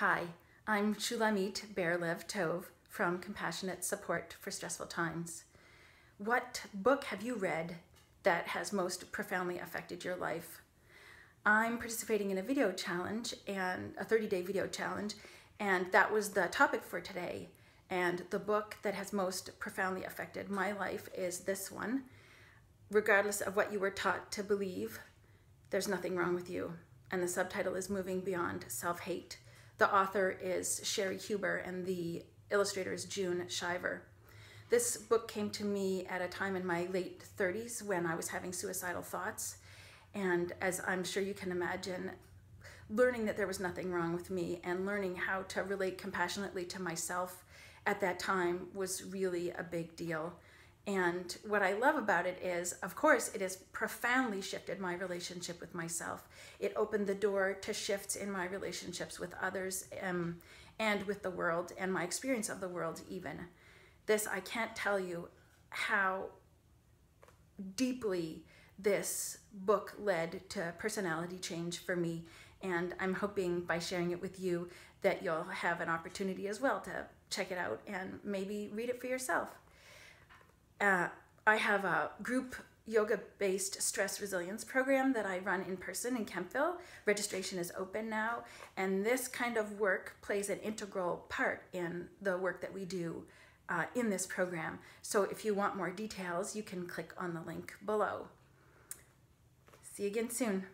Hi, I'm Shulamit Berlev Tov from Compassionate Support for Stressful Times. What book have you read that has most profoundly affected your life? I'm participating in a video challenge and a 30 day video challenge, and that was the topic for today. And the book that has most profoundly affected my life is this one. Regardless of what you were taught to believe, there's nothing wrong with you. And the subtitle is Moving Beyond Self Hate. The author is Cheri Huber, and the illustrator is June Shiver. This book came to me at a time in my late 30s when I was having suicidal thoughts and as I'm sure you can imagine, learning that there was nothing wrong with me and learning how to relate compassionately to myself at that time was really a big deal. And what I love about it is, of course, it has profoundly shifted my relationship with myself. It opened the door to shifts in my relationships with others um, and with the world and my experience of the world, even. This, I can't tell you how deeply this book led to personality change for me. And I'm hoping by sharing it with you that you'll have an opportunity as well to check it out and maybe read it for yourself. Uh, I have a group yoga based stress resilience program that I run in person in Kemptville. Registration is open now, and this kind of work plays an integral part in the work that we do uh, in this program. So if you want more details, you can click on the link below. See you again soon.